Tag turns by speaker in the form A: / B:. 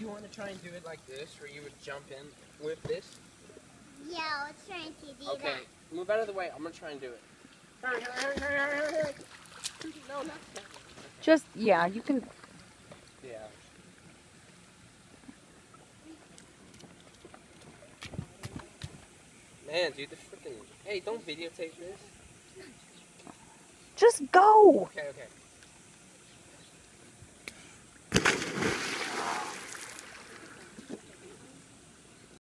A: you want to try and do it like this, where you would jump in with this?
B: Yeah, let's try and do
A: Okay,
B: that.
A: move out of the way. I'm gonna try and do it. No, not that.
C: Just, yeah, you can.
A: Yeah. Man, dude, the freaking. Hey, don't videotape this.
C: Just go!
A: Okay, okay.